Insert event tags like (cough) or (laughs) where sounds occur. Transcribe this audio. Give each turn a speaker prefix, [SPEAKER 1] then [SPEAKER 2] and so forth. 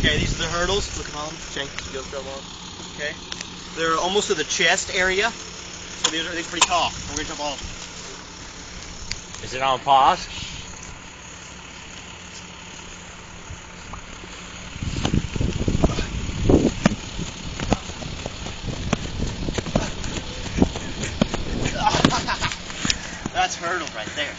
[SPEAKER 1] Okay, these are the hurdles. Look at them. Shank, you go grab one. Okay. They're almost to the chest area. So these are these are pretty tall. We're gonna jump all of them.
[SPEAKER 2] Is it on pause? (laughs)
[SPEAKER 1] That's hurdle right there.